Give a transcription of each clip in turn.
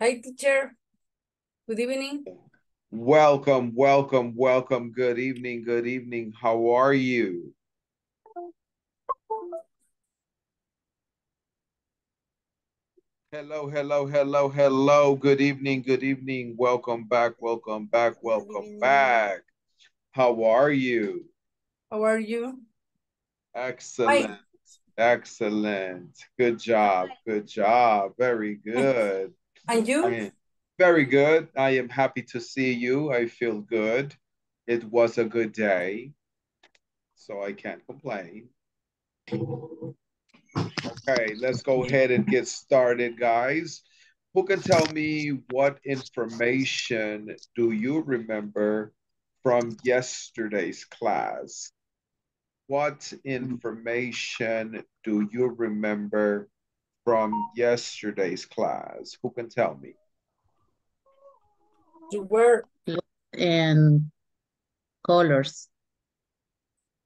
Hi, teacher. Good evening. Welcome, welcome, welcome. Good evening, good evening. How are you? Hello, hello, hello, hello. Good evening, good evening. Welcome back, welcome back, welcome back. How are you? How are you? Excellent, excellent. Good job, good job. Very good. And you? I- very good. I am happy to see you. I feel good. It was a good day, so I can't complain. Okay, let's go ahead and get started, guys. Who can tell me what information do you remember from yesterday's class? What information do you remember from yesterday's class? Who can tell me? You were and colors.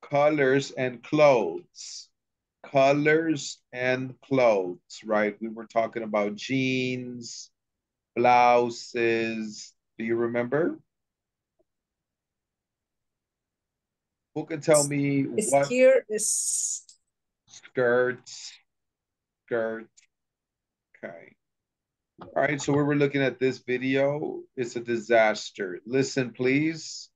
Colors and clothes. Colors and clothes, right? We were talking about jeans, blouses. Do you remember? Who can tell me what here is skirts, skirt. Okay. All right, so we were looking at this video. It's a disaster. Listen, please.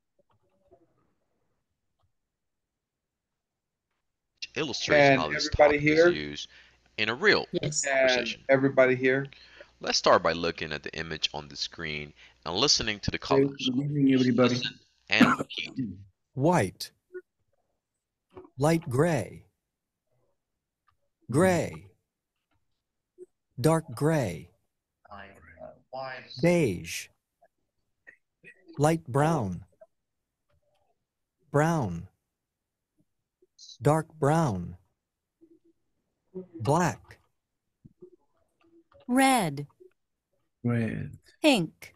illustrates Can how this everybody topic hear? is used in a real Yes. And everybody here? Let's start by looking at the image on the screen and listening to the colors. Good evening, everybody. Listen and repeat. white, light gray, gray, dark gray, beige, light brown, brown, dark brown, black, red, Red, pink,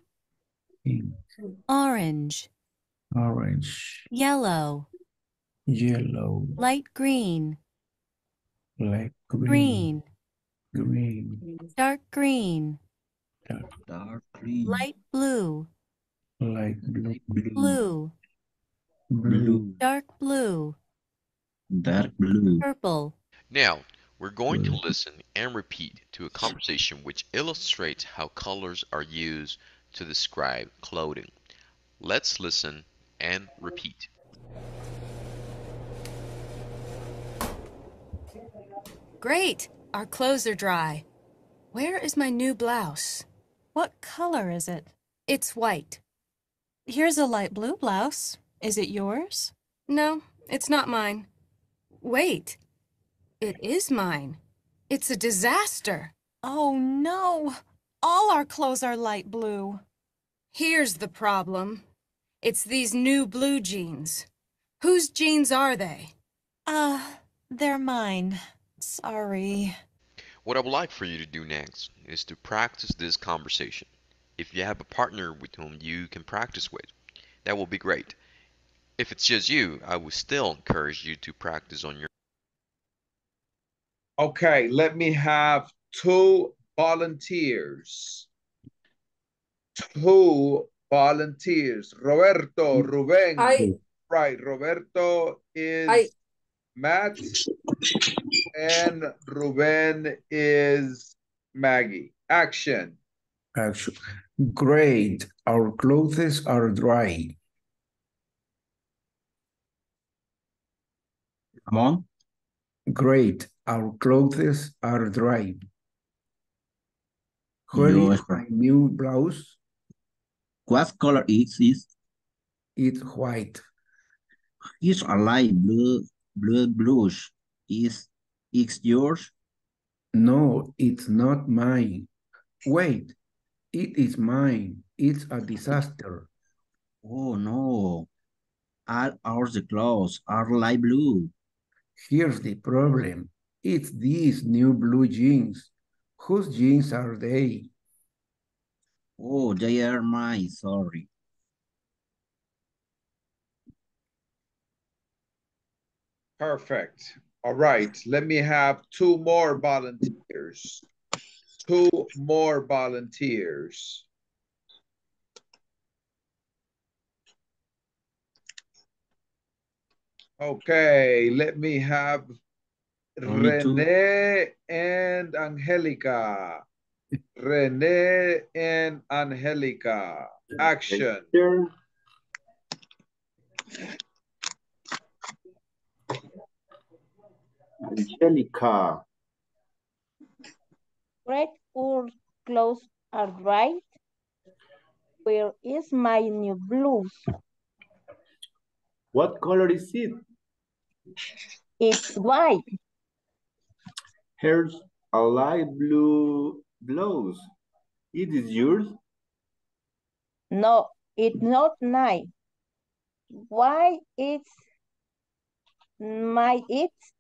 pink, orange, orange, yellow, yellow, light green, black, green, green, green, dark green, dark. Green, light blue, light blue, blue, blue, dark blue, dark blue. purple, Now, we're going to listen and repeat to a conversation which illustrates how colors are used to describe clothing. Let's listen and repeat. Great! Our clothes are dry. Where is my new blouse? What color is it? It's white. Here's a light blue blouse. Is it yours? No, it's not mine. Wait. It is mine. It's a disaster. Oh no! All our clothes are light blue. Here's the problem. It's these new blue jeans. Whose jeans are they? Uh, they're mine. Sorry. What I would like for you to do next is to practice this conversation. If you have a partner with whom you can practice with, that will be great. If it's just you, I would still encourage you to practice on your Okay, let me have two volunteers. Two volunteers. Roberto, mm. Ruben. I Right, Roberto is I- Matt and Ruben is Maggie. Action. Action. Great, our clothes are dry. Come on. Great, our clothes are dry. Where Yo, is my new blouse? What color is it? It's white. It's a light blue, blue blues. Is it's yours? No, it's not mine. Wait, it is mine. It's a disaster. Oh no. All our clothes are light blue. Here's the problem. It's these new blue jeans. Whose jeans are they? Oh, they are mine, sorry. Perfect. All right, let me have two more volunteers. Two more volunteers. Okay, let me have Only two? Rene and Angelica. Rene and Angelica. Action. Angelica. Red or clothes are dry. Where is my new blouse? What color is it? It's white. Here's a light blue blouse. It is yours? No, it's not mine. Why it's my it's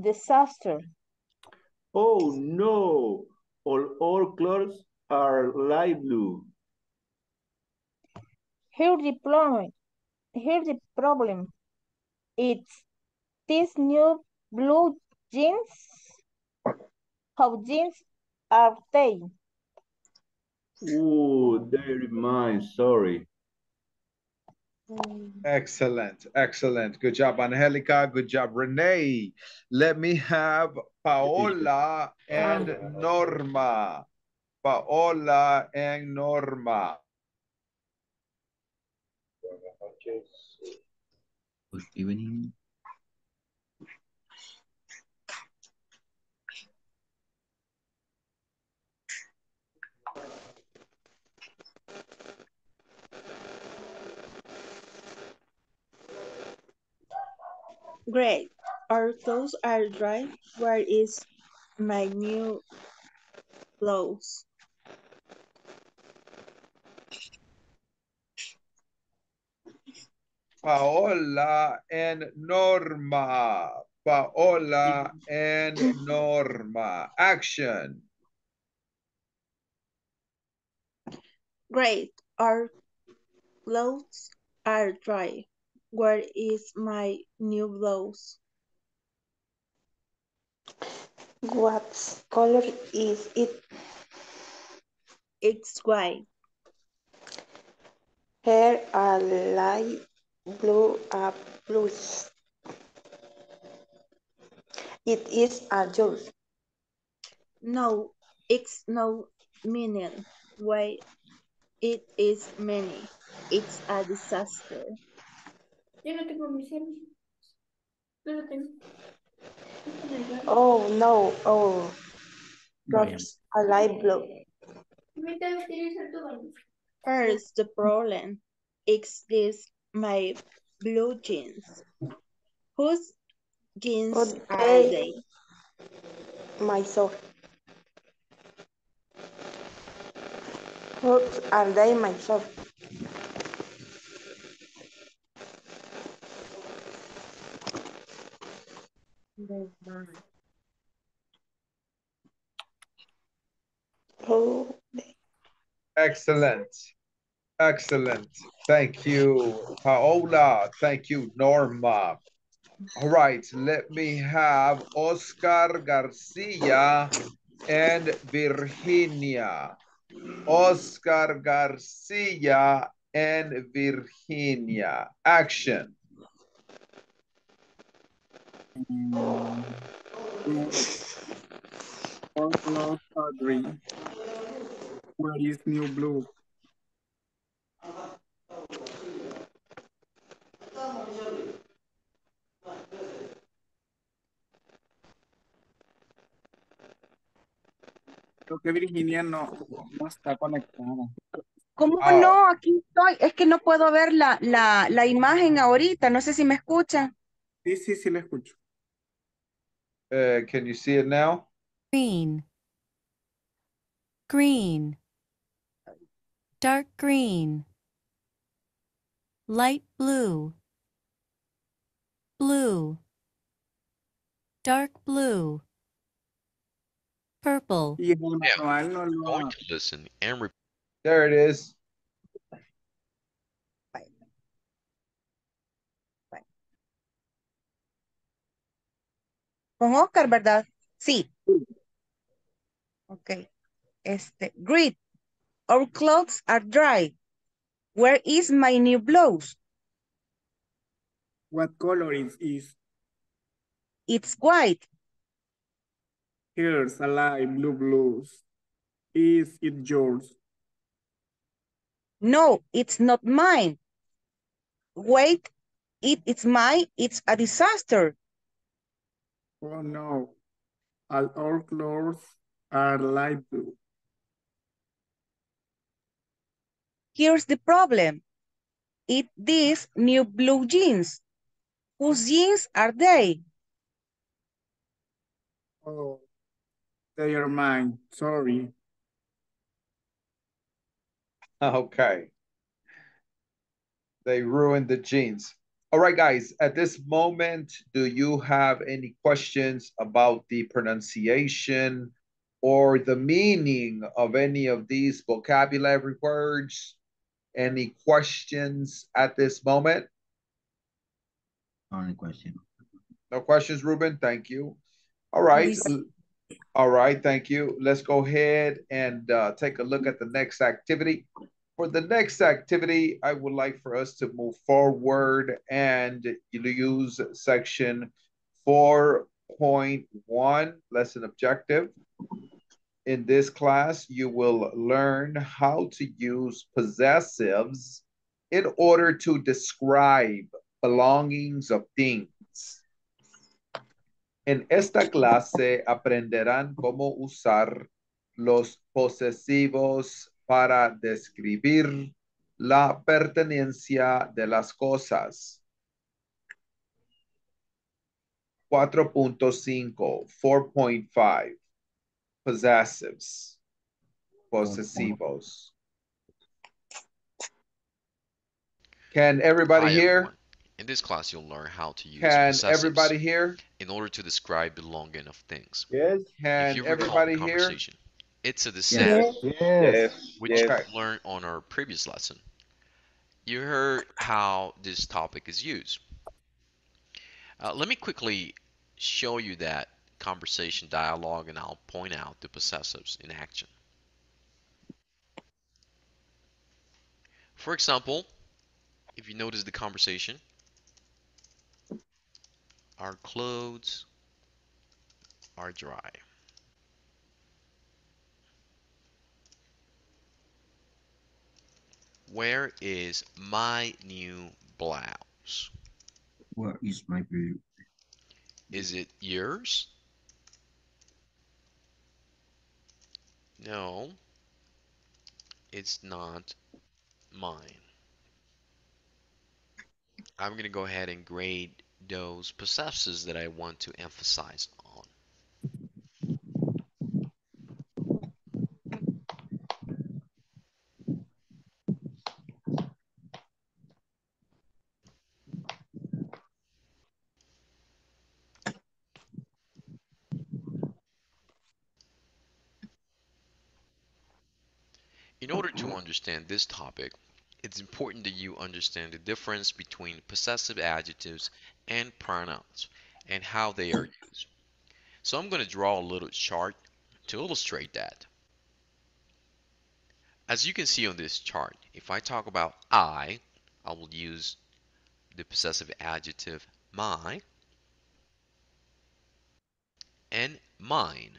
disaster. Oh no, all all clothes are light blue. Here's the problem. Here's the problem. It's these new blue jeans. How jeans are they? Oh, they're mine, sorry. Mm. Excellent, excellent. Good job, Angelica. Good job, Renee. Let me have Paola and Norma. Paola and Norma. Good evening. Great. Our clothes are dry. Where is my new clothes? Paola and Norma. Paola and Norma. Action. Great. Our clothes are dry. Where is my new blouse? What color is it? It's white. Here a light blue a blouse. It is a yours. No, it's no meaning. Why it is many. It's a disaster. Yo no tengo mis celos. Yo no tengo. Oh no, oh. Vaya. Drops a light blue. Ahorita utilizar tu baño. Here's the problem. It's this my blue jeans. Whose jeans What are day? they? Myself. What are they Excellent. Excellent. Thank you, Paola. Thank you, Norma. All right, let me have Oscar Garcia and Virginia. Oscar Garcia and Virginia. Action. Are green. Where is new blue? Creo que Virginia no, no está conectada. ¿Cómo Ah. no? Aquí estoy. Es que no puedo ver la, la, la imagen ahorita. No sé si me escuchan. Sí, sí, sí, le escucho. Uh, can you see it now? Green. Green. Dark green. Light blue. Blue. Dark blue. Purple. Y en el manual no lo Going to listen and repeat. There it is. Con Oscar, ¿verdad? Sí. Ok. este, great. Our clothes are dry. Where is my new blouse? What color is it? It's white. Here's a light blue blouse. Is it yours? No, it's not mine. Wait, it, it is mine. It's a disaster. Oh no. All our clothes are light blue. Here's the problem. It these new blue jeans. Whose jeans are they? Oh, they are mine. Sorry. Okay. They ruined the jeans. All right, guys, at this moment, do you have any questions about the pronunciation or the meaning of any of these vocabulary words? Any questions at this moment? Only question. No questions, Ruben? Thank you. All right. Lisa. All right, thank you. Let's go ahead and uh, take a look at the next activity. For the next activity, I would like for us to move forward and use section 4.1, lesson objective. In this class, you will learn how to use possessives in order to describe belongings of things. En esta clase aprenderán cómo usar los posesivos para describir la pertenencia de las cosas. 4.5, 4.5, possessives, posesivos. Can everybody hear? In this class, you'll learn how to use Can everybody hear? in order to describe belonging of things. Yes. If Can you recall the everybody hear? Conversation, it's a descent, Yes. which Yes. we learned on our previous lesson. You heard how this topic is used. Uh, let me quickly show you that conversation dialogue and I'll point out the possessives in action. For example, if you notice the conversation, our clothes are dry. Where is my new blouse? Where is my blue? Is it yours? No, it's not mine. I'm going to go ahead and grade those possessives that I want to emphasize on. In order to this topic, it's important that you understand the difference between possessive adjectives and pronouns and how they are used. So I'm going to draw a little chart to illustrate that. As you can see on this chart, if I talk about I, I will use the possessive adjective my and mine.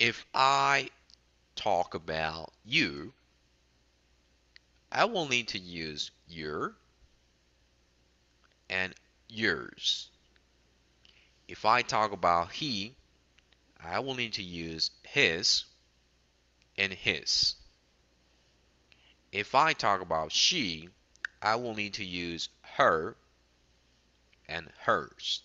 If I talk about you, I will need to use your and yours. If I talk about he, I will need to use his and his. If I talk about she, I will need to use her and hers.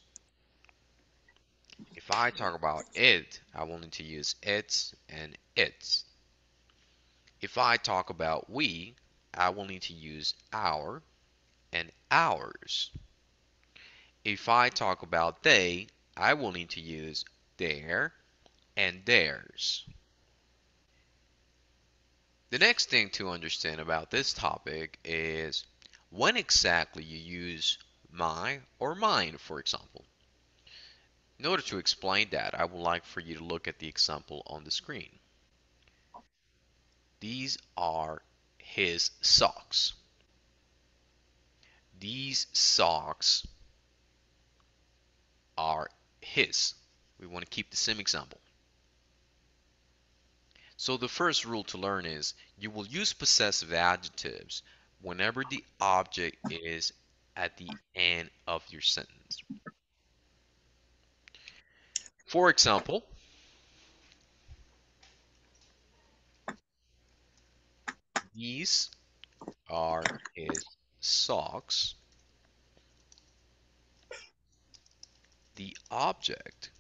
If I talk about it, I will need to use its and its. If I talk about we, I will need to use our and ours. If I talk about they, I will need to use their and theirs. The next thing to understand about this topic is when exactly you use my or mine, for example. In order to explain that, I would like for you to look at the example on the screen. These are his socks. These socks are his. We want to keep the same example. So the first rule to learn is you will use possessive adjectives whenever the object is at the end of your sentence. For example, these are his socks. The object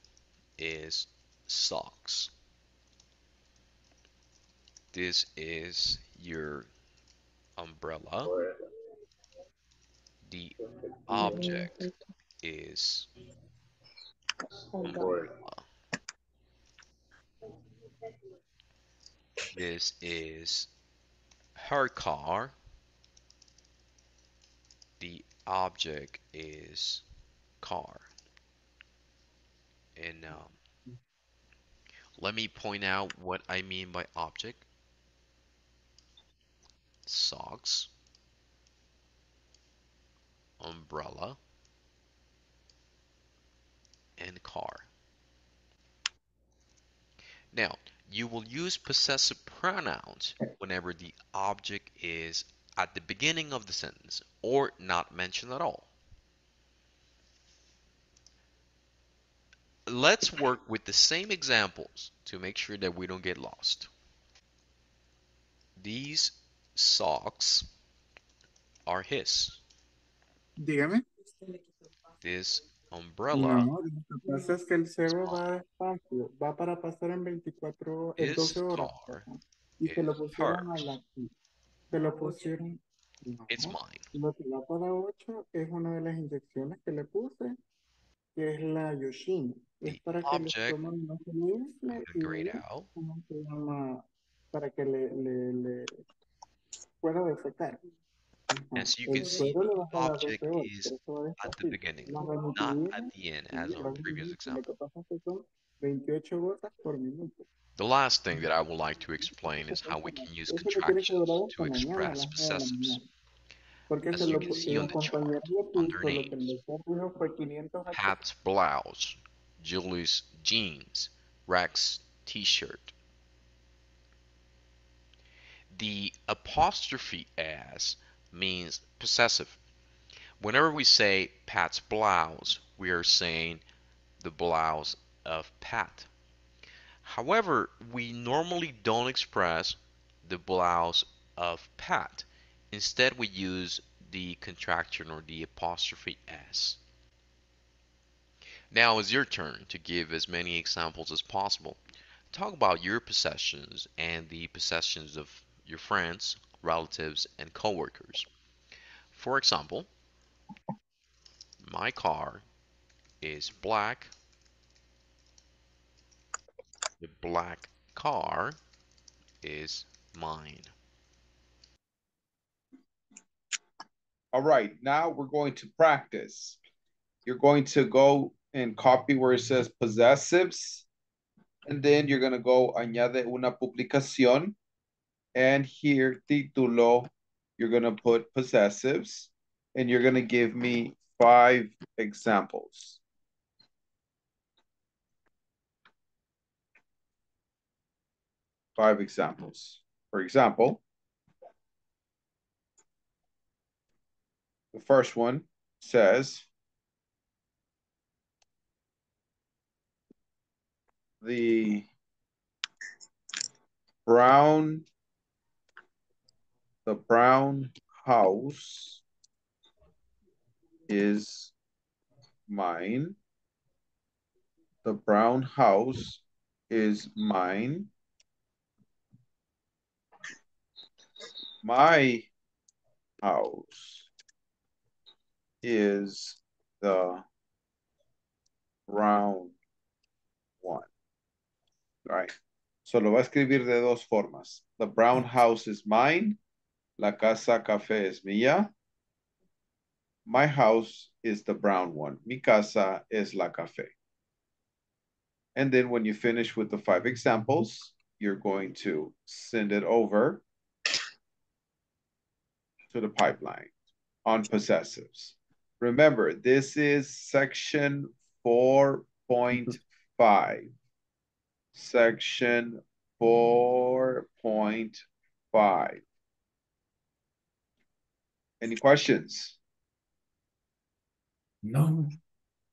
is socks. This is your umbrella. The object is This is her car. The object is car. And um, let me point out what I mean by object. Socks. Umbrella. And car. Now, you will use possessive pronouns whenever the object is at the beginning of the sentence or not mentioned at all. Let's work with the same examples to make sure that we don't get lost. These socks are his. Dígame. This umbrella amor, lo que pasa es que el cero va despacio, va para pasar en 24, en This 12 horas. Y se lo pusieron a la, se lo pusieron, no. It's mine. Lo que va para 8 es una de las inyecciones que le puse, que es la Yoshin. Es para que no le I'm gonna grade y, out. ¿cómo se llama? Para que le, le, le pueda defecar. Ajá. As you can see, the va a dar object is por eso va at the beginning, not at the end, as on the previous example. que pasa es que son 28 gotas por minuto. The last thing that I would like to explain is how we can use Eso le tiene que durar contractions to express las 9 de la possessives. As you can see on the chart, under names, el doctor dijo fue 500 H. Pat's blouse, Julie's jeans, Rex t-shirt. The apostrophe s means possessive. Whenever we say Pat's blouse, we are saying the blouse of Pat. However, we normally don't express the blouse of Pat. Instead, we use the contraction or the apostrophe s. Now it's your turn to give as many examples as possible. Talk about your possessions and the possessions of your friends, relatives, and coworkers. For example, my car is black. The black car is mine. All right, now we're going to practice. You're going to go and copy where it says possessives. And then you're gonna go añade una publicación. And here, título, you're gonna put possessives. And you're gonna give me five examples. Five examples. For example, the first one says, the brown, the brown house is mine. The brown house is mine. My house is the brown one. Right. So lo va a escribir de dos formas. The brown house is mine. La casa café es mía. My house is the brown one. Mi casa es la café. And then when you finish with the five examples, you're going to send it over to the pipeline on possessives. Remember, this is section 4.5. Section 4.5. Any questions? No,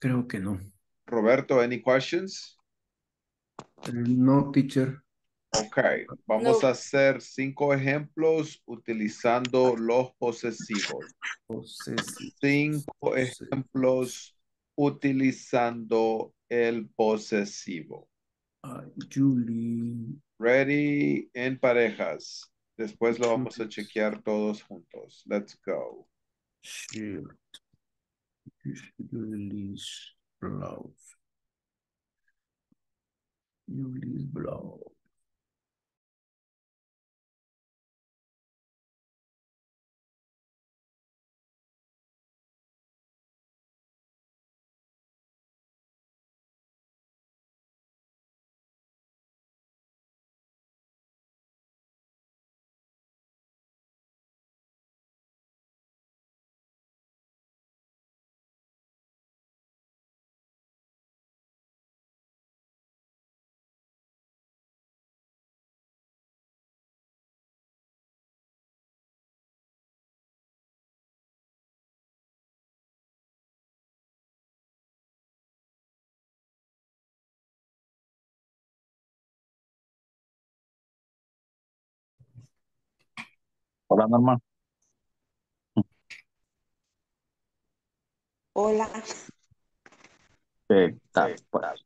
creo que no. Roberto, any questions? Eh, No, teacher. Ok, vamos No. a hacer cinco ejemplos utilizando los posesivos. Cinco ejemplos utilizando el posesivo. Julie. Ready en parejas. Después lo vamos a chequear todos juntos. Let's go. Shirt. Julie's blouse. Julie's blouse. Hola, Norma. Hola, ¿Qué tal? Pues,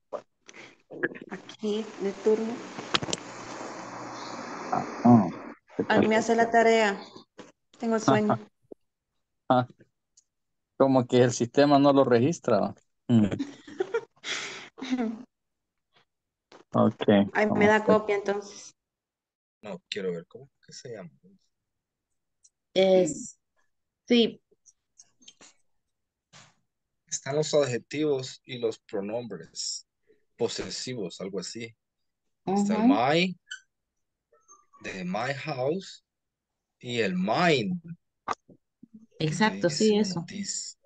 aquí de turno. ah, ¿qué A mí tal? me hace la tarea. Tengo sueño. Ah, como que el sistema no lo registra. Mm, Ok. Ahí me vamos da a ver. copia entonces. No, quiero ver cómo que se llama. Es, sí, Están los adjetivos y los pronombres posesivos, algo así. Está el ujú, my, de my house, y el mine. exacto, This, sí, eso. this.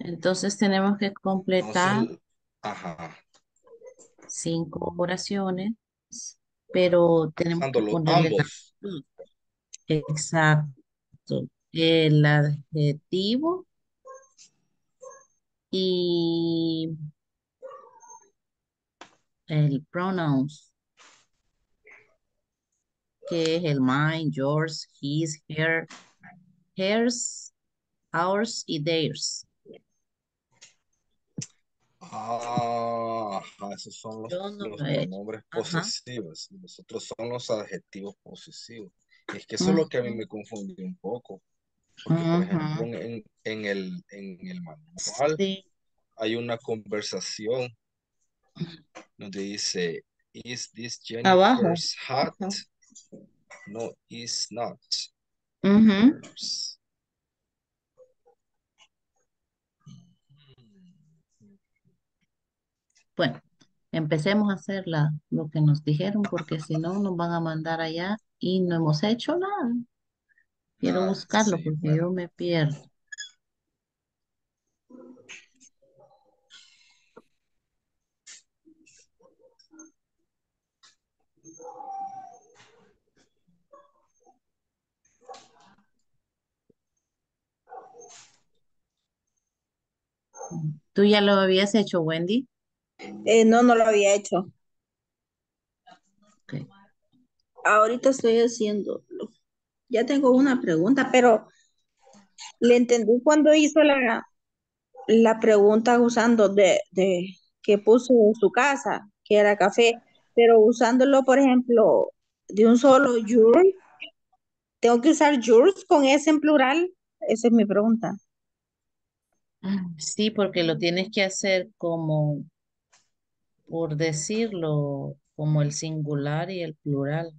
Entonces tenemos que completar Entonces, ajá. cinco oraciones, pero tenemos que la-. Exacto, el adjetivo y el pronouns, que es el mine, yours, his, her, hers, ours y theirs. Ah, ajá, esos son los, no los Ajá. posesivos. y Los otros son los adjetivos posesivos. Es que eso es lo que a mí me confundió un poco. Porque, por ejemplo, en, en el, en el manual Sí. hay una conversación donde dice, ¿Is this Abajo. Jennifer's hat? No, is not. Hers. Bueno, empecemos a hacer la- lo que nos dijeron porque si no nos van a mandar allá y no hemos hecho nada. Quiero Ah, buscarlo sí, porque bueno. yo me pierdo. ¿Tú ya lo habías hecho, Wendy? Eh, no, no lo había hecho. Ok. Ahorita estoy haciéndolo. Ya tengo una pregunta, pero le entendí cuando hizo la, la pregunta usando de, de que puso en su casa, que era café, pero usándolo, por ejemplo, de un solo yours, ¿tengo que usar yours con S en plural? Esa es mi pregunta. Sí, porque lo tienes que hacer como, por decirlo, como el singular y el plural.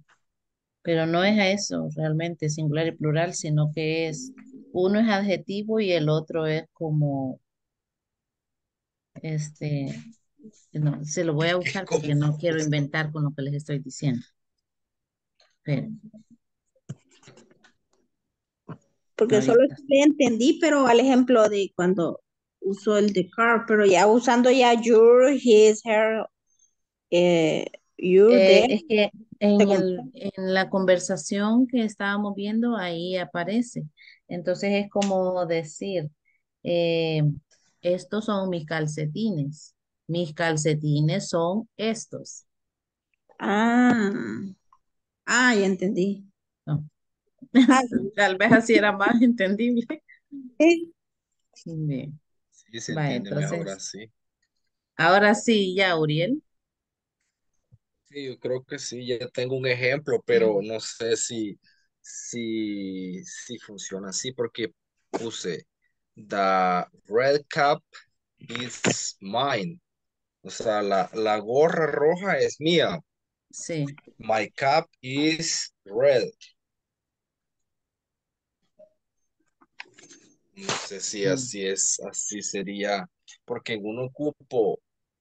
Pero no es a eso realmente, singular y plural, sino que es, uno es adjetivo y el otro es como, este, No, se lo voy a buscar porque no quiero inventar con lo que les estoy diciendo. Pero, Porque Ahorita. solo le entendí, pero al ejemplo de cuando usó el de car, pero ya usando ya your, his, her, eh, eh, es que en, se el, en la conversación que estábamos viendo, ahí aparece. Entonces es como decir, eh, estos son mis calcetines. Mis calcetines son estos. Ah, ah, ya entendí. No. Ah, Tal vez así era más entendible. sí. Bien. Sí, se Va, entiende entonces, así. ahora sí, ya, Uriel. Sí, yo creo que sí, ya tengo un ejemplo, pero no sé si, si, si funciona así, porque puse The red cap is mine. O sea, la, la gorra roja es mía. Sí. My cap is red. No sé si Mm. así es, así sería, porque en uno ocupo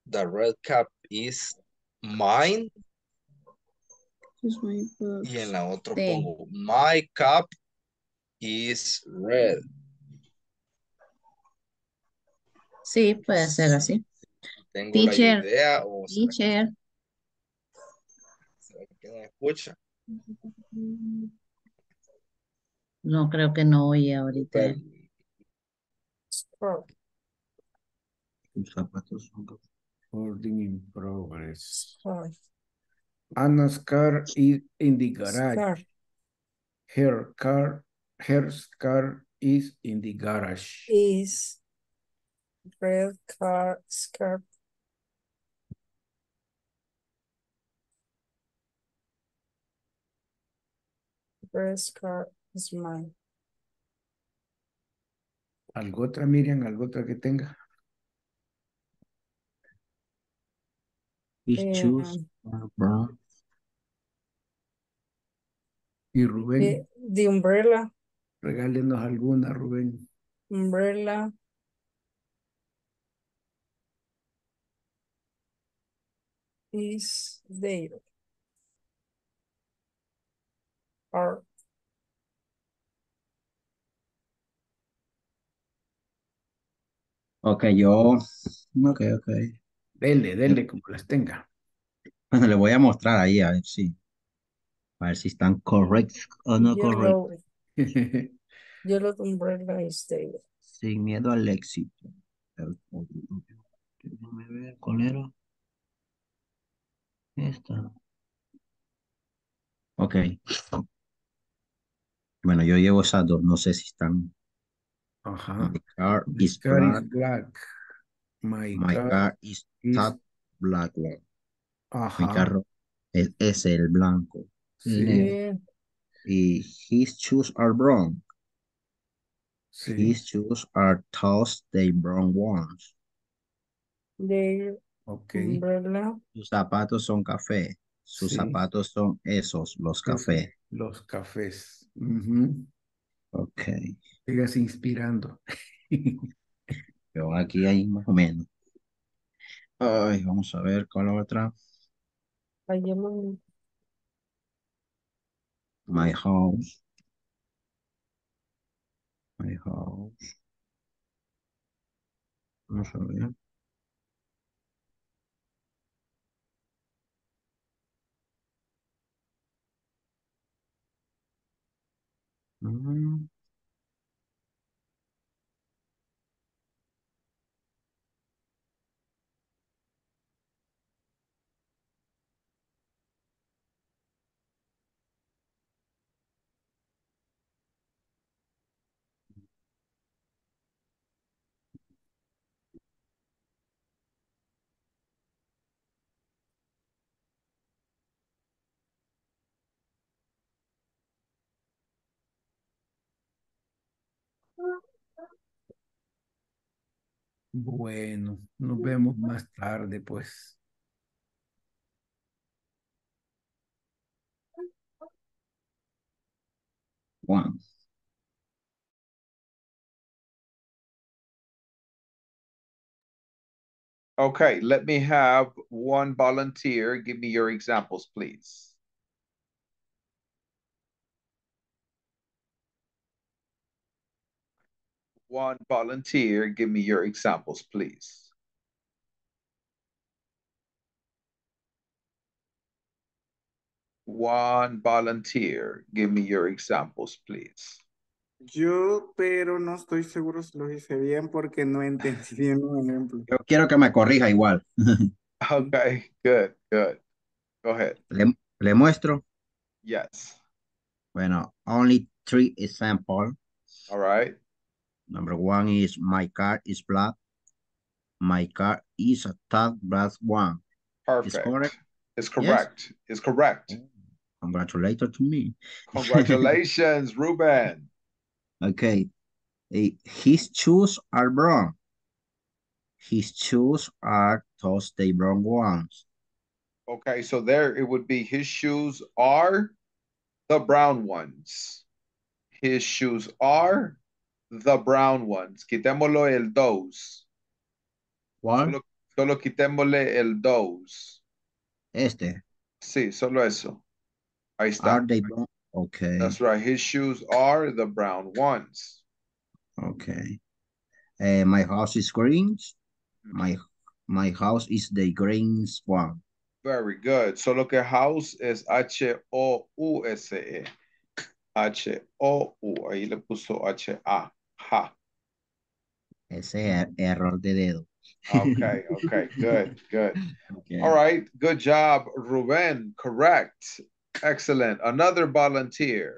the red cap is mine y en la otra Sí. pongo my cap is red. Sí, puede ser así. ¿Tengo Teacher, la idea o será que, teacher. será que no me escucha? No, creo que no oye ahorita. Tus zapatos son. Recording in progress. Skirt. Anna's car is in the garage. Her car, her car is in the garage. Is red car skirt. Red skirt is mine. ¿Algo otra, Miriam? ¿Algo otra que tenga? His Eh, shoes are brown. Y Rubén, the, the umbrella, regálenos alguna, Rubén. umbrella is there. Or Ok, yo. Ok, ok. Dele, dele, como las tenga. Bueno, le voy a mostrar ahí a ver si. A ver si están correctos o no correctos. yellow, yellow umbrella is there. Sin miedo al éxito. Déjame ver, ¿cuál era? Esta. Ok. Bueno, yo llevo esas dos, no sé si están. Ajá. The car The is car black. is black. My, My car, car is is- top black one. Mi Ajá. carro es, es el blanco. Sí. Y his shoes are brown. sí. His shoes are toast they brown ones. The Ok. umbrella Sus zapatos son café. Sus Sí. zapatos son esos, los Esos, café. Los cafés. Ujú. Ok. Sigas inspirando. Yo aquí hay más o menos. Ay, vamos a ver cuál otra. a yellow My house. My house. Vamos a ver. Mm, Bueno, nos vemos más tarde, pues. One. Okay, let me have one volunteer. Give me your examples, please. One volunteer, give me your examples, please. One volunteer, give me your examples, please. Yo, pero no estoy seguro si lo hice bien porque no entendí bien un ejemplo. Yo quiero que me corrija igual. Okay, good, good. Go ahead. Le, le muestro. Yes. Bueno, only three examples. All right. Number one is my car is black. My car is a dark black one. Perfect. correct? It's correct. It's correct. Oh, Congratulations to me. Congratulations, Ruben. Okay. His shoes are brown. His shoes are toasty brown ones. Okay, so there it would be his shoes are the brown ones. His shoes are the brown ones. Quitémoslo el those. What? Solo, solo quitémosle el those. Este. Sí, solo eso. Ahí está. Are they brown? Okay. That's right. His shoes are the brown ones. Okay. Eh, my house is green. My my house is the green one. Very good. Solo que house es H-O-U-S-E. H-O-U. Ahí le puso H-A. Ha. Ese es error de dedo. Okay, okay, good, good. Okay. All right, good job, Ruben. Correct. Excellent. Another volunteer.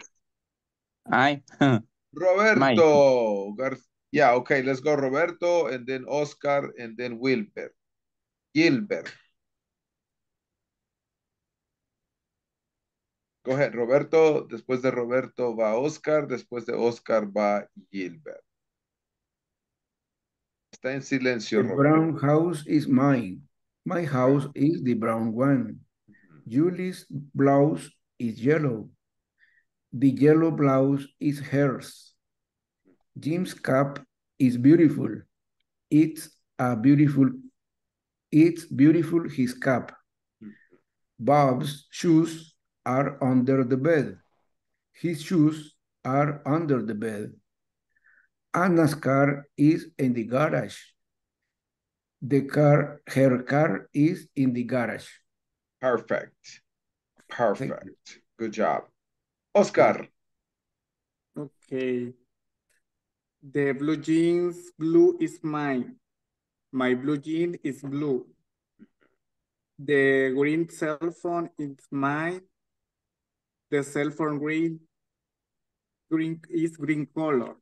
I. Roberto. Gar yeah, okay, let's go Roberto and then Oscar and then Wilber. Gilbert. Ahead, Roberto. Después de Roberto va Oscar. Después de Oscar va Gilbert. Está en silencio, The Roberto. brown house is mine. My house is the brown one. Julie's blouse is yellow. The yellow blouse is hers. Jim's cap is beautiful. It's a beautiful, it's beautiful his cap. Bob's shoes are under the bed. His shoes are under the bed. Anna's car is in the garage. The car, her car is in the garage. Perfect. Perfect. Good job. Oscar. Okay. The blue jeans, blue is mine. My blue jean is blue. The green cell phone is mine. The cell phone green, green is green color.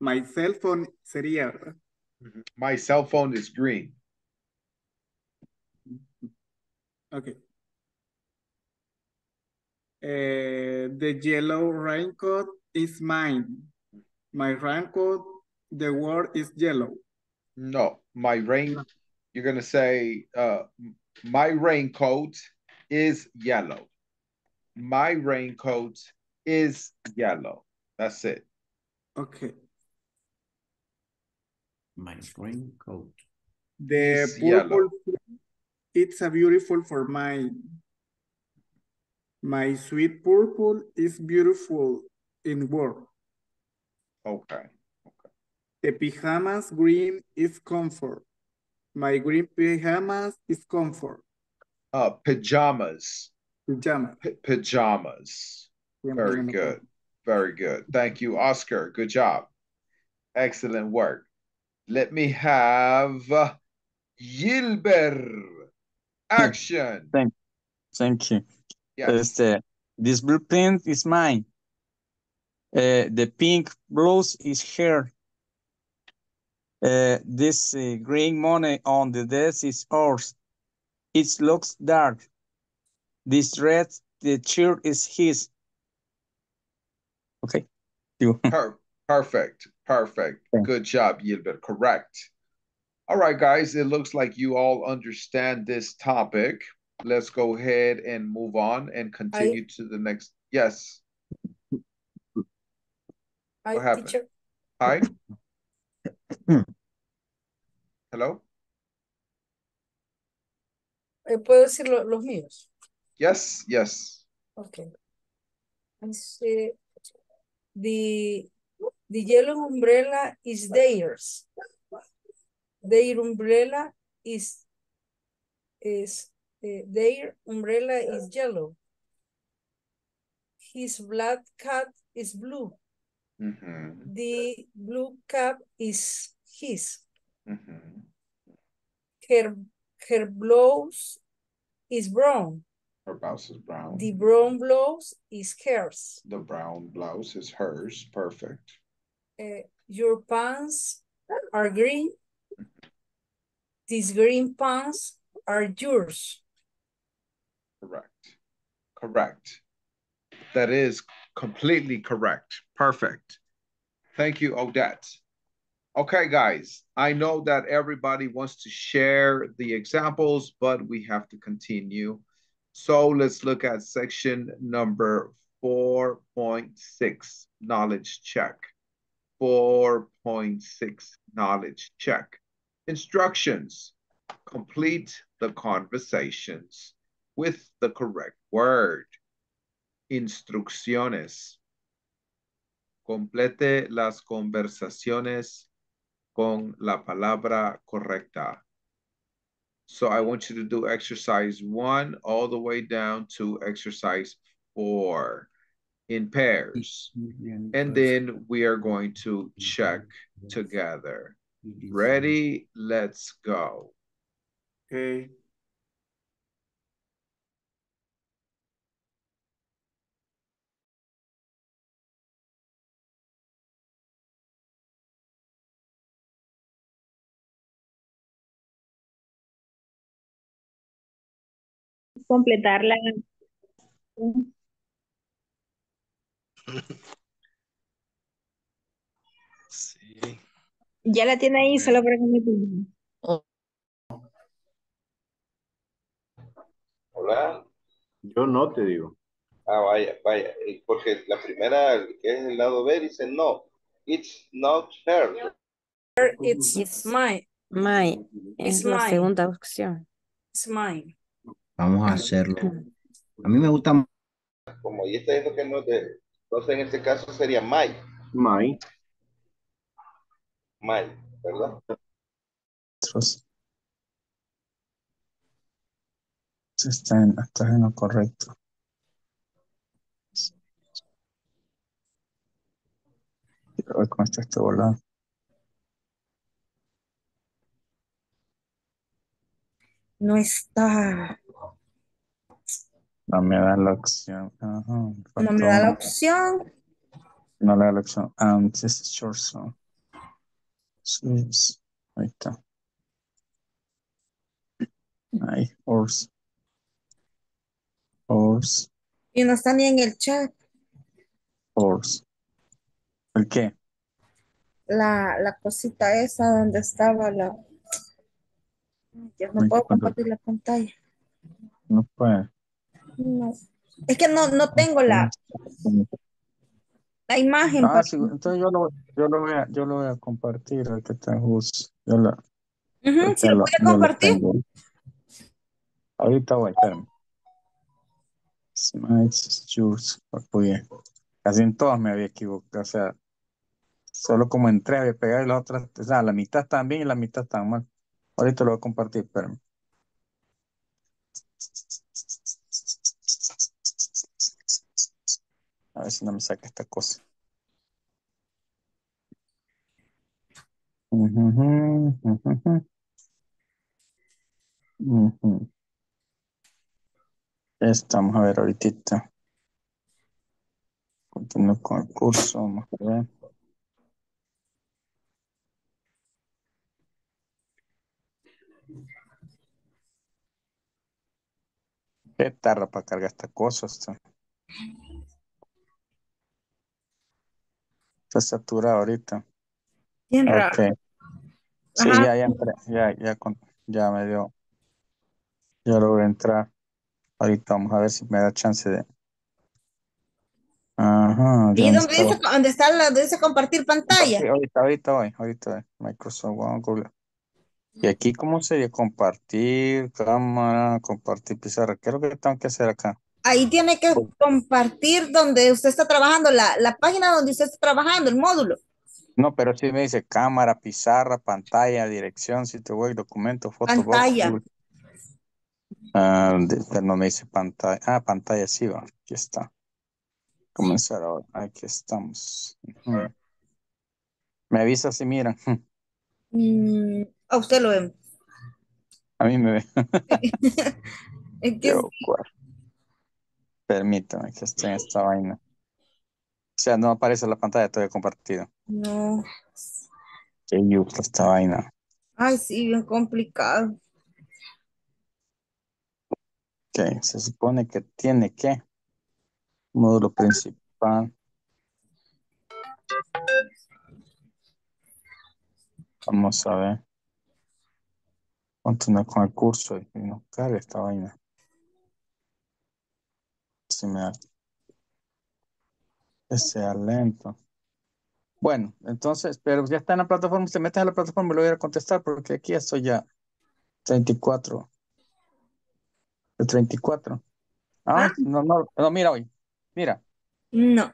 My cell phone sería, ¿verdad? My cell phone is green. Okay. Uh, the yellow raincoat is mine. My raincoat, the word is yellow. No, my rain, you're going to say, uh, my raincoat is yellow. My raincoat is yellow. That's it. Okay. My raincoat. The It's purple, yellow. it's a beautiful for mine. My sweet purple is beautiful in work. Okay. The pajamas green is comfort. My green pajamas is comfort. Uh, pajamas. Pajama. P- pajamas. Yeah, Very pajama. good. Very good. Thank you, Oscar. Good job. Excellent work. Let me have uh, Gilbert. Action. Thank, thank you. Yes. Este, this blueprint is mine. Uh, the pink blouse is here. Uh, this uh, green money on the desk is ours. It looks dark. This red the shirt is his. Okay. You. Per- perfect. Perfect. Good job, Gilbert. Correct. All right, guys. It looks like you all understand this topic. Let's go ahead and move on and continue to the next. Yes. Hi, What happened? teacher. Hi. Hello. Eh, ¿Puedo decir lo- los míos? Yes, yes. Okay. I say the the yellow umbrella is theirs. Their umbrella is is eh, their umbrella is yellow. His black cat is blue. Mhm, The blue cat is his. mhm. Her her blouse is brown. Her blouse is brown. The brown blouse is hers. The brown blouse is hers. Perfect. Uh, your pants are green. These green pants are yours. Correct. Correct. That is completely correct. Perfect. Thank you, Odette. Okay, guys, I know that everybody wants to share the examples, but we have to continue. So let's look at section number 4.6, knowledge check. 4.6, knowledge check. Instructions. Complete the conversations with the correct word. Instrucciones. Complete las conversaciones con la palabra correcta. So I want you to do exercise one all the way down to exercise four in pairs. And then we are going to check together. Ready? Let's go. Okay. Completar la... Sí. Ya la tiene ahí, solo para que me. Hola. Yo no te digo. Ah, vaya, vaya. Porque la primera, que es el lado B, dice no. It's not her. It's mine. Mine It's es la mine. segunda opción. It's mine. Vamos a hacerlo. A mí me gusta Como ella está diciendo que no es de. Entonces en este caso sería my. My. My, ¿verdad? Está en, está en lo correcto. Quiero ver cómo está este volado. No está. No me da la opción. Ajá, No me da la opción. No le da la opción. And this is short song. Ahí está. Ahí, horse. Horse. Y no está ni en el chat. Horse. ¿El qué? La, la cosita esa donde estaba la... Yo no puedo compartir la pantalla. No puede. No. Es que no, no tengo la, la imagen. Ah, para- sí, entonces yo lo, yo lo voy a, yo lo voy a compartir, el que está en Hus. Yo la, Ujú, ahorita ¿sí lo yo lo compartir? tengo. Ahorita voy, espérame. Jules, apoyé. Casi en todas me había equivocado, o sea, solo como en tres había pegado y las otras, o sea, la mitad están bien y la mitad están mal. Ahorita lo voy a compartir, espérame. A ver si no me saca esta cosa. Ujujú, ujujú. Ujú. Estamos a ver ahorita. Continúo con el curso. Vamos a ver. Qué tarda para cargar esta cosa. Está, está saturado ahorita. Bien raro. Ok. Sí, ya, ya entré. Ya, ya, con- ya me dio. Ya logré entrar. Ahorita vamos a ver si me da chance de. Ajá. ¿Y ¿de dónde dice, dónde está la, donde dice compartir pantalla? Sí, ahorita, ahorita voy, ahorita voy. Microsoft, Word, Google. Y aquí, ¿cómo sería? Compartir cámara, compartir pizarra. ¿Qué es lo que tengo que hacer acá? Ahí tiene que Oh. compartir donde usted está trabajando, la, la página donde usted está trabajando, el módulo. No, pero sí me dice cámara, pizarra, pantalla, dirección, sitio web, documento, foto, Pantalla. Ah, pero no me dice pantalla. Ah, pantalla, sí va. Aquí está. Comenzar ahora. Aquí estamos. Me avisa si miran. Mm, a usted lo vemos. A mí me ve. Es que Yo, Permítame que esté en esta vaina. O sea, no aparece la pantalla todavía compartida. no. Qué yuca esta vaina. Ay, sí, bien complicado. Ok, se supone que tiene que. Módulo principal. Vamos a ver. Continuar con el curso y no carga esta vaina. Si me da- que sea lento. Bueno, entonces, pero ya está en la plataforma. Se mete a la plataforma y lo voy a contestar porque aquí estoy ya. 34. De 34. Ah, no, no, no, mira hoy. Mira, No.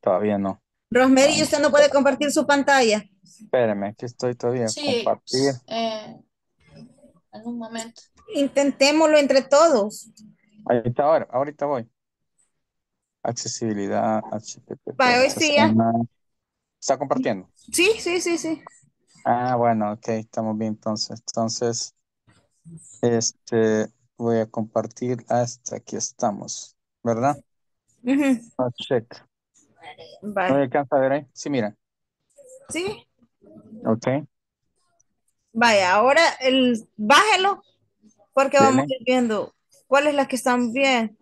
todavía no. Rosemary, usted no puede compartir su pantalla. Espérame, que estoy todavía. Sí, Compartir. eh, en un momento. Intentémoslo entre todos. Ahí está ahora, ahorita voy. Accesibilidad, HTTP. Vaya, hoy sí ya. ¿Está compartiendo? Sí, sí, sí, sí. Ah, bueno, ok, estamos bien entonces. Entonces, este, voy a compartir hasta aquí estamos, ¿verdad? Ujú. Ah, check. ¿No alcanza a ver ahí? Sí, mira. Sí. Ok, Vaya, ahora el, bájelo porque vamos a ir viendo cuáles las que están bien.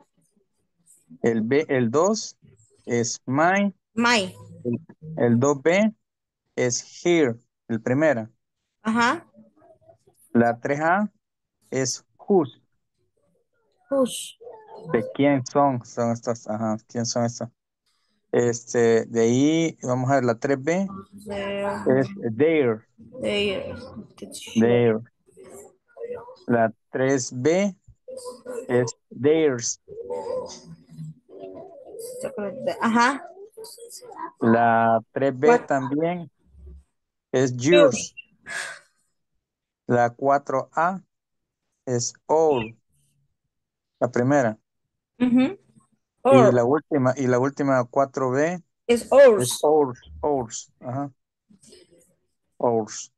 El B, el 2 es my, My. el, el 2B es here, el primera. Ajá. La 3A es whose, Push. de quién son, son estas, ajá, quién son estas. Este, de ahí, vamos a ver, la 3B es their, There. their. La 3B es theirs. Ajá. La 3B What? también es yours. La 4A es all. La primera. Ujú. Y Or. la última, y la última 4B Es es ours. ours, ours. Ajá. Ours.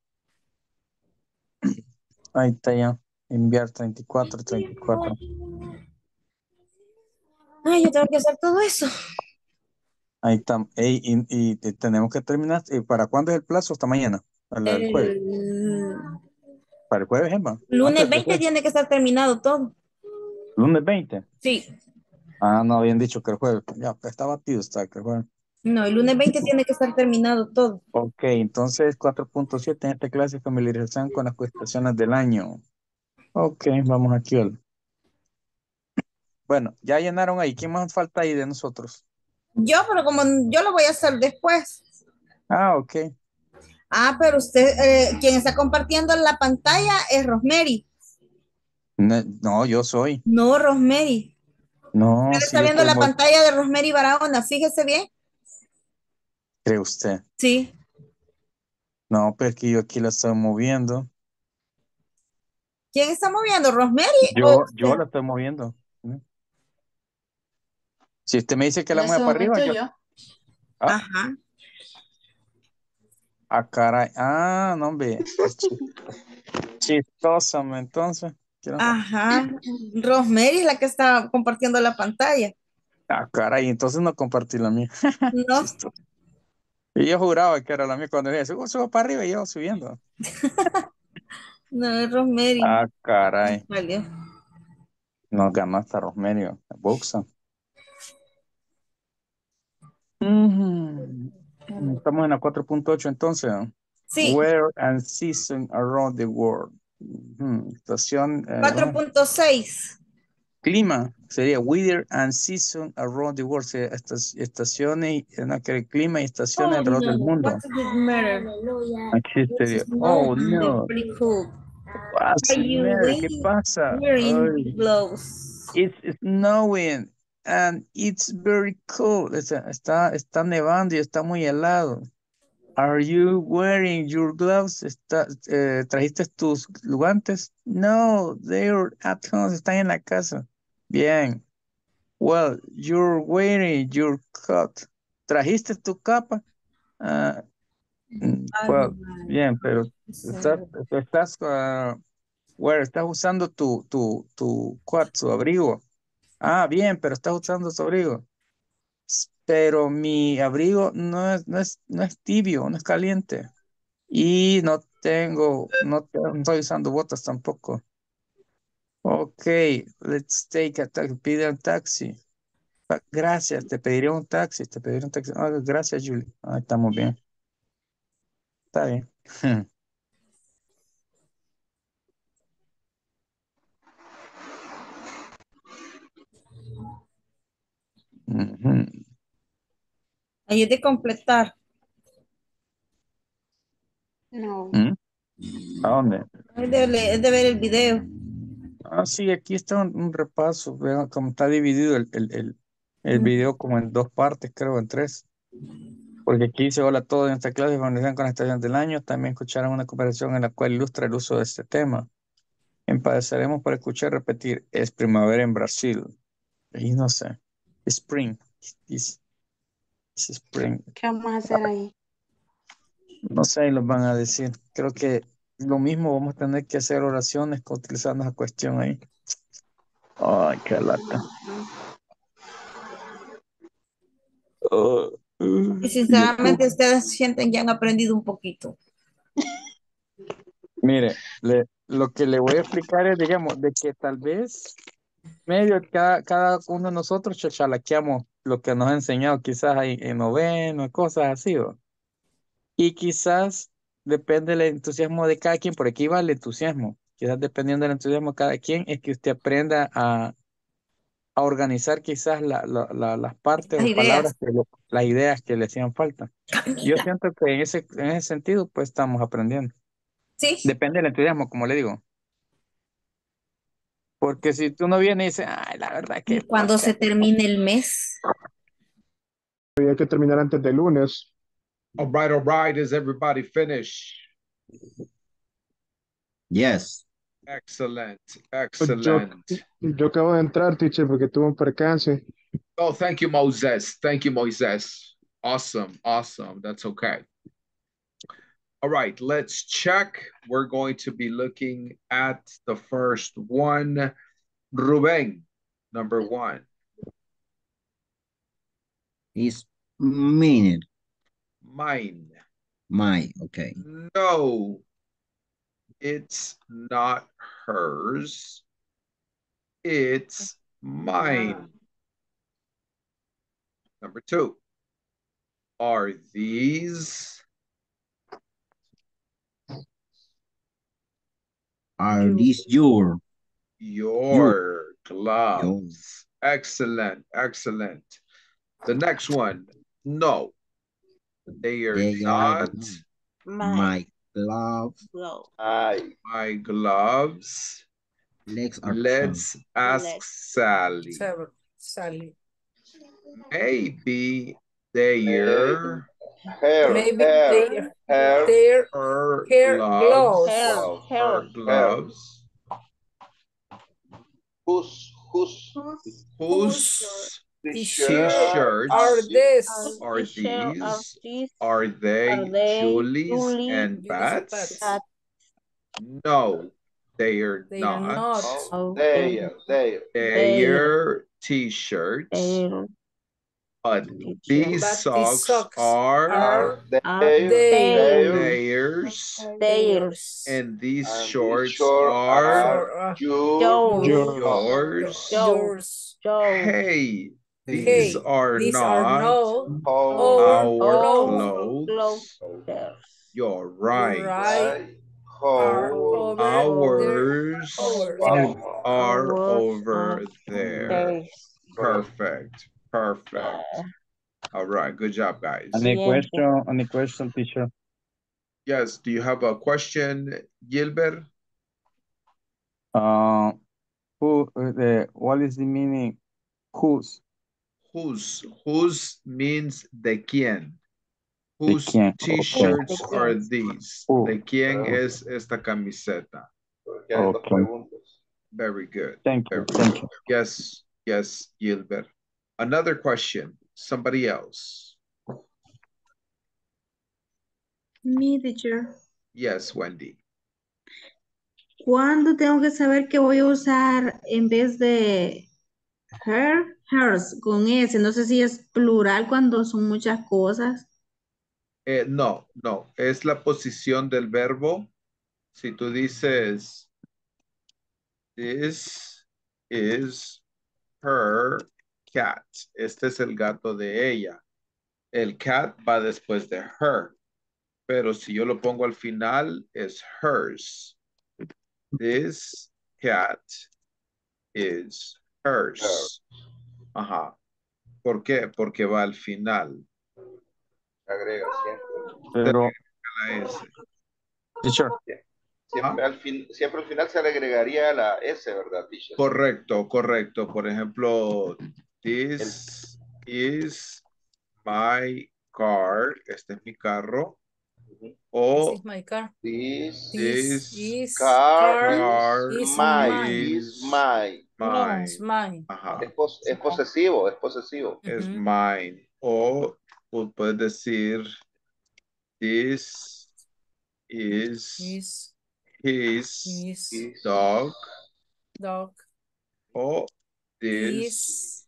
Ahí está ya. Enviar 34, 34. Ay, yo tengo que hacer todo eso. Ahí está. Ey, y, y te- tenemos que terminar. ¿Y ¿Para cuándo es el plazo? Hasta mañana. Para el jueves. Para el jueves, Emma. lunes Antes del 20 jueves. tiene que estar terminado todo. Lunes 20. Sí. Ah, no habían dicho que el jueves. Ya, está batido, está que el jueves. No, el lunes 20 tiene que estar terminado todo. Ok, entonces 4.7 en esta clase familiarización con las cuestiones del año. Ok, vamos aquí. al- Bueno, ya llenaron ahí. ¿Quién más falta ahí de nosotros? Yo, pero como yo lo voy a hacer después. Ah, ok. Ah, pero usted, eh, quien está compartiendo la pantalla es Rosemary. No, no, yo soy. No, Rosemary. No, Usted está viendo la muy- pantalla de Rosemary Barahona. Fíjese bien. ¿Cree usted? Sí. No, pero es que yo aquí la estoy moviendo. ¿Quién está moviendo? ¿Rosemary? Yo, yo la estoy moviendo. ¿No? Si usted me dice que la ese para arriba, yo. yo. Ah, Ajá. ah, caray. Ah, no, hombre. Chi- Chistosa, me, entonces. Ajá. Rosemary es la que está compartiendo la pantalla. Ah, caray, entonces no compartí la mía. No. Y yo juraba que era la mía cuando dije, subo, subo para arriba y yo subiendo. No, es Rosemary. Ah, caray. Valió. Nos ganó hasta Rosemary. Boxa. Ujú. Estamos en la 4.8 entonces. Sí. Wear and season around the world. Ujú. Estación. eh, 4.6. clima sería weather and season around the world. Sería estas- estaciones, y- no, que el clima y estaciones Oh, alrededor del no. mundo. What does it matter? Aquí sería, It's oh snowing. no, Pretty cool. what's Are the you matter? ¿Qué wearing- pasa? wearing Ay, gloves? it's snowing and it's very cold. Está, está nevando y está muy helado. Are you wearing your gloves? Está, eh, ¿Trajiste tus guantes? No, they're at home, están en la casa. Bien. Well, you're wearing your coat. ¿Trajiste tu capa? Ah, mm, well, bien, pero estás, estás, ah, where, estás usando tu, tu, tu coat, su abrigo. Ah, bien, pero estás usando su abrigo. Pero mi abrigo no es, no es, no es tibio, no es caliente. Y no tengo, no, te- no estoy usando botas tampoco. Ok, let's take a taxi. Pide un taxi. Ah, Gracias, te pediré un taxi, te pediré un taxi. Ah, gracias, Julie. Ah, estamos bien. Está bien. Ujú. Ahí es de completar. No. ¿Mm? ¿A dónde? Es de, le- es de ver el video. Ah, sí, aquí está un, un repaso. Vean cómo está dividido el, el, el, el video como en dos partes, creo, en tres. Porque aquí dice, hola a todos en esta clase Foundación con estación del año. También escucharán una cooperación en la cual ilustra el uso de este tema. Empezaremos por escuchar repetir, es primavera en Brasil. Y no sé, spring. Is, is spring. ¿Qué vamos a hacer ahí? No sé, los van a decir. Creo que lo mismo vamos a tener que hacer oraciones utilizando esa cuestión ahí. Ay, qué lata. Oh, uh, Y sinceramente ustedes sienten que han aprendido un poquito. Mire, le- lo que le voy a explicar es, digamos, de que tal vez medio cada, cada uno de nosotros chachalaqueamos lo que nos ha enseñado quizás ahí en noveno, cosas así. Y quizás depende del entusiasmo de cada quien, por aquí va el entusiasmo. Quizás dependiendo del entusiasmo de cada quien, es que usted aprenda a, a organizar quizás la- la- la- las partes Las o palabras, ideas. que le- las ideas que le hacían falta. Yo siento que en ese, en ese sentido, pues estamos aprendiendo. Sí. Depende del entusiasmo, como le digo. Porque si tú no vienes y dices, ay, la verdad que... Cuando se termine el mes. Había que terminar antes del lunes. All right, all right. Is everybody finished? Yes. Excellent, Pues yo, excellent. yo acabo de entrar, teacher, porque tuve un percance. Oh, thank you, Moses. Thank you, Moises. Awesome, awesome. That's okay. All right, let's check. We're going to be looking at the first one. Ruben, number one. Is mine. Mine. My, okay. No, it's not hers. It's mine. Number two. Are these Are these your? your gloves? Excellent, excellent. The next one. No, they are They are not My glove. my gloves. Legs are Let's ask Legs. Sally. Seven. Sally. Maybe they're Hair, Maybe hair, their hair, their her hair gloves. gloves. Her gloves. whose, whose Whose T-shirt t-shirts are this? are these? these? Are they Are they Julie's Julie's and Julie's and Pat's? Pat's. No, they are They are not. not. Oh, Okay. there, there. They're t-shirts, Their but these But these socks socks are Are they, Are there, they- theirs, theirs. and these And these shorts shorts are Or, uh, yours. Yours. yours. yours. Joe. Hey, Hey, these are these not are no our our clothes. clothes. You're right. Right. I Are hold over Ours ours. Wow. are was over there. there. Perfect. Perfect. All right. Good job, guys. Any Bien. question, any question, teacher? Yes. Do you have a question, Gilbert? Uh, who, uh, the, what is the meaning? Whose? Whose? Whose means the quién. De Whose quién, okay. t-shirts De are these? Who. ¿De quién Pregunta. es esta camiseta? Porque hay dos Okay. Very good. Thank you, Very thank good. you. Yes, yes, Gilbert. Another question. Somebody else. Me, teacher. Yes, Wendy. ¿Cuándo tengo que saber que voy a usar en vez de her, hers, con S? No sé si es plural cuando son muchas cosas. Eh, no, no, es la posición del verbo. Si tú dices, this is her cat. Este es el gato de ella. El cat va después de her. Pero si yo lo pongo al final, es hers. This cat is hers. Ajá. ¿Por qué? Porque va al final. Agrega siempre. Pero, La S. teacher, Siempre, al fin, siempre al final se le agregaría la S, ¿verdad, teacher? Correcto, correcto. Por ejemplo, this is my car. Este es mi carro. O This is my car. This this is car car is my, mine. is my. Mine. Ajá. Es, pos- es posesivo, es posesivo. Es mine. O pu- puedes decir this is Is his his dog. dog. O this Is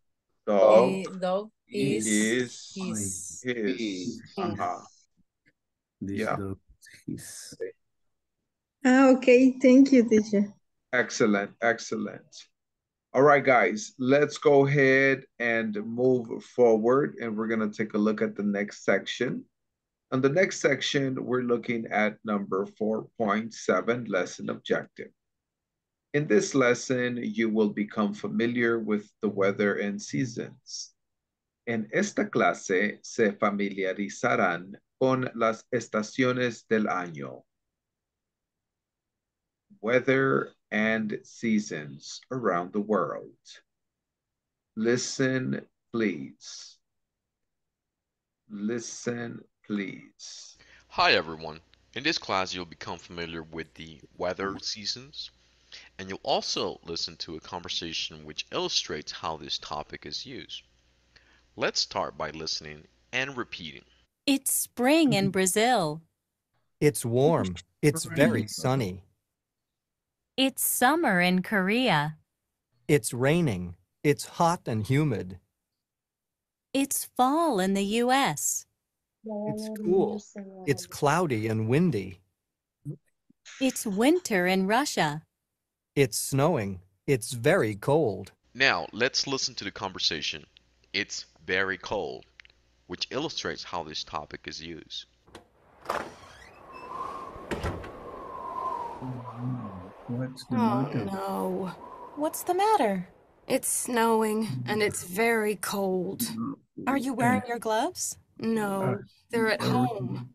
dog the dog is is his. his. Ajá. This Yeah. dog is Ah, ok. Thank you, teacher. Excellent, excellent. All right, guys, let's go ahead and move forward and we're going to take a look at the next section. On the next section, we're looking at number 4.7, lesson objective. In this lesson, you will become familiar with the weather and seasons. En esta clase se familiarizarán con las estaciones del año. weather and seasons around the world. Listen, please. Listen, please. Hi everyone. In this class you'll become familiar with the weather seasons and you'll also listen to a conversation which illustrates how this topic is used. Let's start by listening and repeating. It's spring in Brazil. It's warm. It's very sunny. It's summer in Korea. It's raining. It's hot and humid. It's fall in the US. It's cool. It's cloudy and windy. It's winter in Russia. It's snowing. It's very cold. Now let's listen to the conversation. It's very cold, which illustrates how this topic is used. What's the Oh matter? no. What's the matter? It's snowing and it's very cold. Are you wearing your gloves? No, uh, they're at home.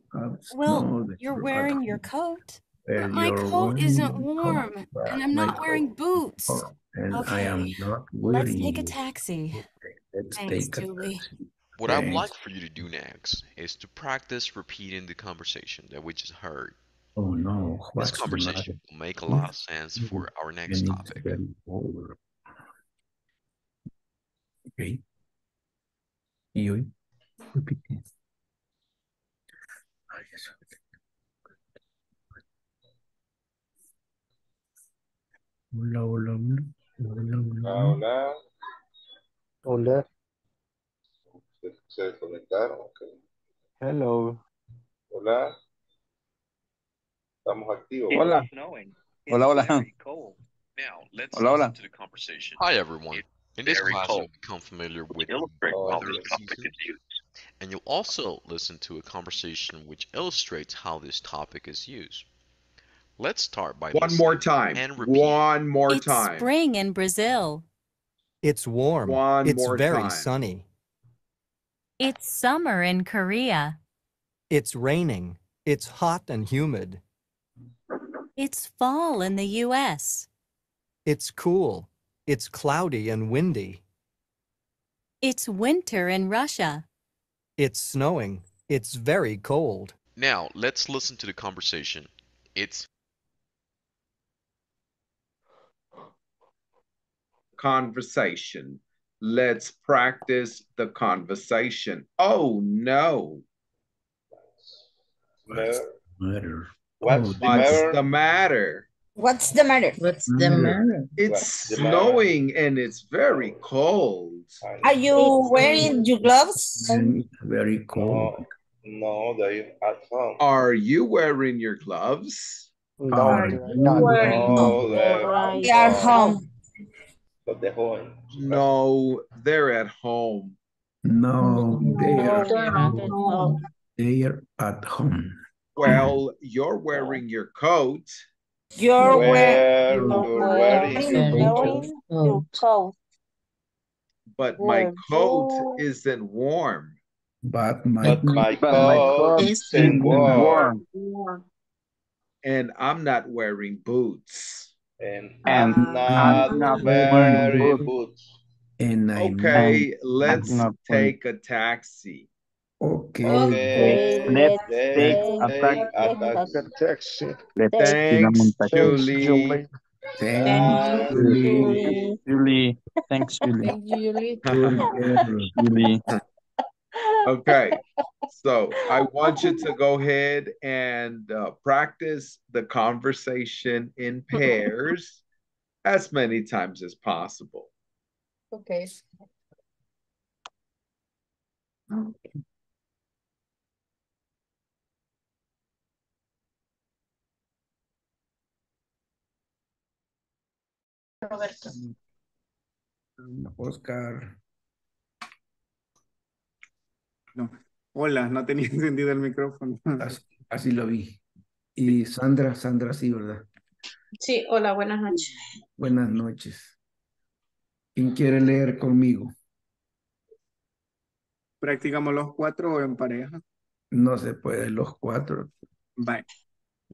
Well, you're wearing your coat. But my coat isn't warm and I'm not wearing boots. And I am Okay, not Let's take a it. taxi. Let's Thanks, take a Julie. taxi. What I'd like for you to do next is to practice repeating the conversation that we just heard. Oh no, This what's the conversation will make a lot of sense for our next topic. very. Okay. Y hoy, repite. Hola, hola, hola. Hola, hola. Ah, hola. Hola. Se, se desconectaron. ok. hello. Hola. Estamos activos. Hola. Hola, hola. Now let's Hola, hola. to the conversation. Hi everyone. In this class you'll become familiar with the weather seasons, and you'll also listen to a conversation which illustrates how this topic is used. Let's start by One more time. and repeat. One more time. It's time. spring in Brazil. It's warm. One it's more very time. sunny. It's summer in Korea. It's raining. It's hot and humid. It's fall in the US. It's cool. It's cloudy and windy. It's winter in Russia. It's snowing. It's very cold. Now, let's listen to the conversation. It's Conversation. Let's practice the conversation. Oh no. Matter. What's Oh, the What's matter? the matter? What's the matter? What's the mm-hmm. matter? It's What's the matter? snowing and it's very cold. Are you wearing your gloves? It's very cold. No, no, they at home. Are you wearing your gloves? Are No, no, No, They are home. But the home. No, they're at home. No, they are They're at home. they are at home. Well, you're wearing your coat. You're Where wearing, you're you're wearing wearing your your coat. but my coat you- isn't warm. But my But my coat coat is is warm. warm. And I'm not wearing boots. And And I'm not I'm not wearing wearing boots. boots. and I'm Okay, let's not wearing- take a taxi. okay. Okay, Let's let's take a taxi. a taxi. The. Let's Thanks, tiramos un taxi. Julie. Julie. Thanks, Julie. Julie, thanks, Julie. Thank you, Julie. Julie. Okay, so I want you to go ahead and uh, practice the conversation in pairs as many times as possible. Okay. Roberto. Oscar. No. Hola, no tenía encendido el micrófono. Así, así lo vi. Y Sandra, Sandra, sí, ¿verdad? Sí, hola, buenas noches. Buenas noches. ¿Quién quiere leer conmigo? ¿Practicamos los cuatro o en pareja? No se puede, los cuatro. Bye.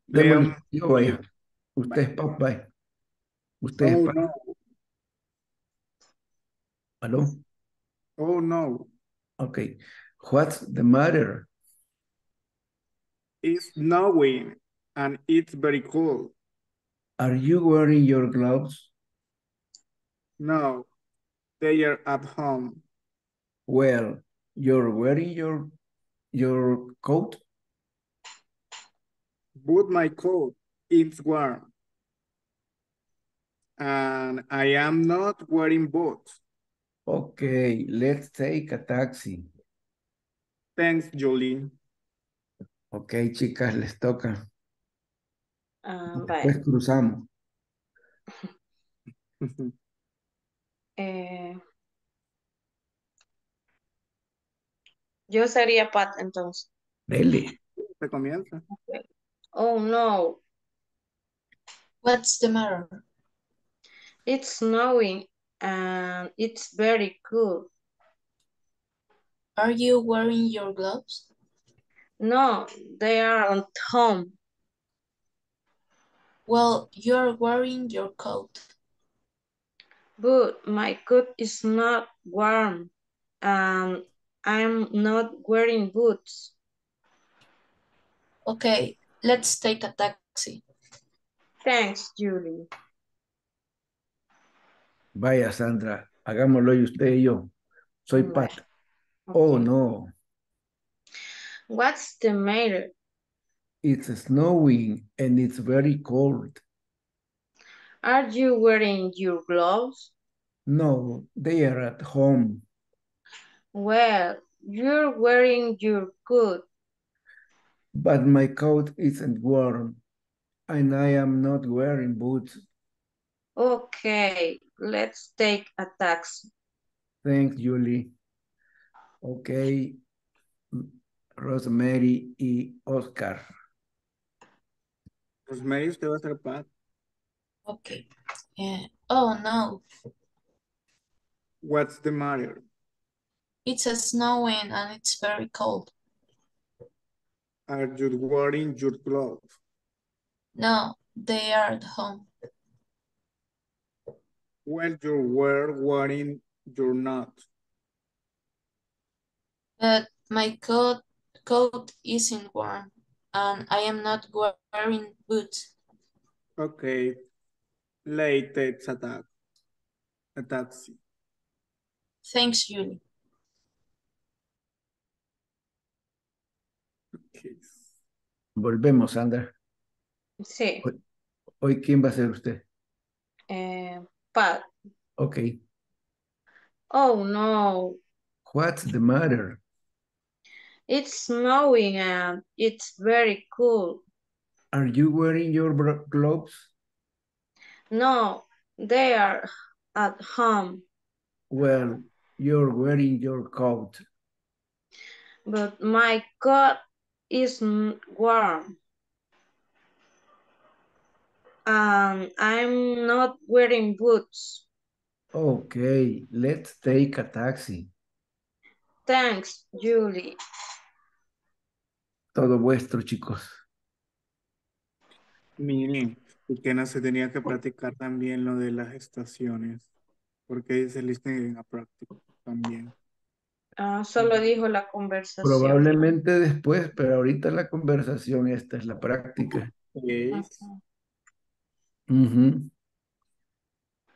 Démosle, yo vaya. Usted es papá. Usted es Oh papá. no. ¿Aló? Oh no. Okay. What's the matter? It's snowing and it's very cold. Are you wearing your gloves? No, they are at home. Well, you're wearing your your coat? But my coat is warm. And I am not wearing boots. Okay, let's take a taxi. Thanks, Julie. Ok, chicas, les toca. Ah, Después vale. cruzamos. Eh, yo sería Pat entonces. Dele. Se comienza. Oh no, What's the matter? it's snowing and it's very cool. Are you wearing your gloves? No, they are at home. Well, you're wearing your coat. But my coat is not warm and I'm not wearing boots. Okay, let's take a taxi. Thanks, Julie. Vaya, Sandra, hagámoslo y usted y yo. Soy Vale. Pat. Oh, no. What's the matter? It's snowing and it's very cold. Are you wearing your gloves? No, they are at home. Well, you're wearing your coat. But my coat isn't warm. And I am not wearing boots. Okay, let's take a taxi. Thanks, Julie. Ok. Rosemary y Oscar. Rosemary, usted va a ser Pat. Okay. Yeah. Oh no, What's the matter? it's a snowing and it's very cold. Are you wearing your clothes? No, they are at home. Well, you were wearing your not. But my coat coat isn't warm and I am not wearing boots. Okay. Late takes a, ta a taxi. Thanks, Julie. Okay. Volvemos, Sandra. Sí. Hoy, hoy, ¿quién va a ser usted? Eh, Pat. Ok. Oh no, What's the matter? It's snowing and it's very cool. Are you wearing your gloves? No, they are at home, Well, you're wearing your coat. but my coat isn't warm. And I'm not wearing boots. Okay, let's take a taxi. Thanks, Julie. Todo vuestro, chicos. Miren, y que no se tenía que platicar también lo de las estaciones, porque se listening a práctica también. Ah, solo dijo la conversación. Probablemente después, pero ahorita la conversación, esta es la práctica. Es- Ujú.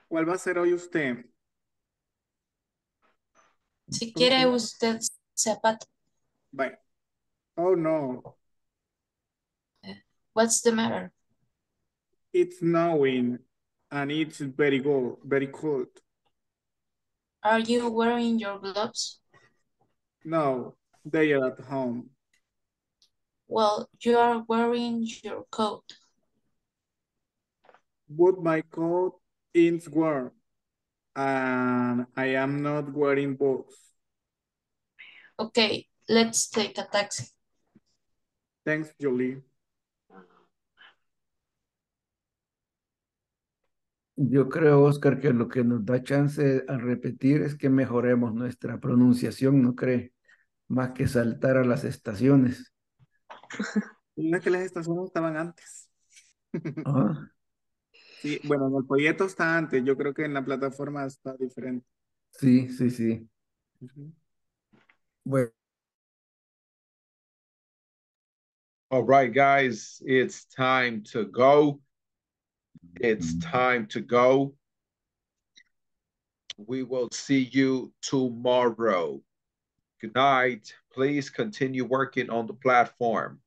¿Cuál va a ser hoy usted? Si quiere usted zapato. Bye. Oh no, What's the matter? it's snowing and it's very cold, very cold. Are you wearing your gloves? No, they are at home. Well, you are wearing your coat. But my coat is warm and I am not wearing boots. Okay, let's take a taxi. Thanks, Julie. Yo creo, Oscar, que lo que nos da chance al repetir es que mejoremos nuestra pronunciación, ¿no cree? Más que saltar a las estaciones. No es que las estaciones estaban antes. Ah, Sí, bueno, en el folleto está antes, yo creo que en la plataforma está diferente. sí, sí, sí. Ujú. Bueno, All right, guys, it's time to go. It's mm-hmm. time to go. We will see you tomorrow. Good night. Please continue working on the platform.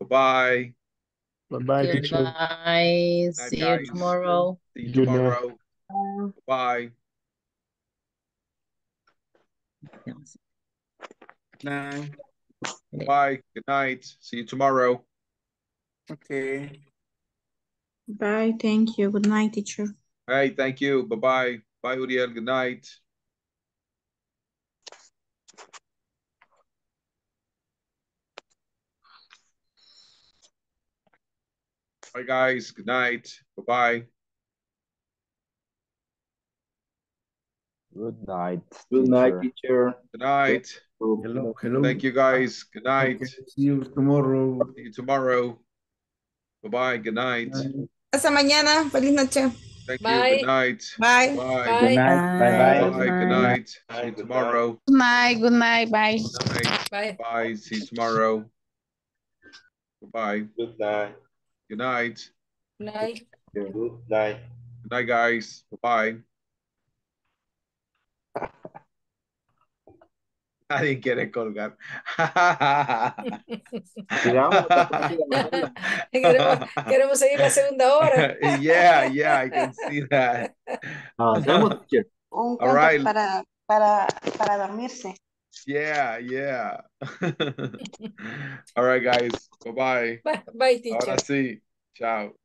Bye-bye. Bye-bye, Good teacher. Goodbye. Night, See you tomorrow. See you Good night. tomorrow. Bye. Nah, Bye. Good night. See you tomorrow. okay. Bye, thank you. Good night, teacher. Hey, thank you. Bye-bye. Bye, Uriel. Good night. Bye, guys. Good night. Bye-bye. Good night. Good night, teacher. teacher. Good night. hello, hello. Thank you, guys. Good night. Okay, see you tomorrow. See you tomorrow. Bye-bye. Good night. Hasta mañana. Feliz noche. Thank Bye. you. Good night. Bye. Bye. Good night. Bye-bye. Bye. Good night. See you tomorrow. Good night. Good night. Bye. Good night. Bye. Bye. See you tomorrow. Bye. Good night. Good night. Good Night. Good night. Good night, guys. Bye-bye. I didn't get it, colgar. queremos, queremos seguir la segunda hora. yeah, yeah, I can see that. Teacher. Un All cuento right. para, para, para dormirse. Yeah, yeah. All right, guys. Bye-bye. Bye, bye, teacher. Ahora sí. Chao.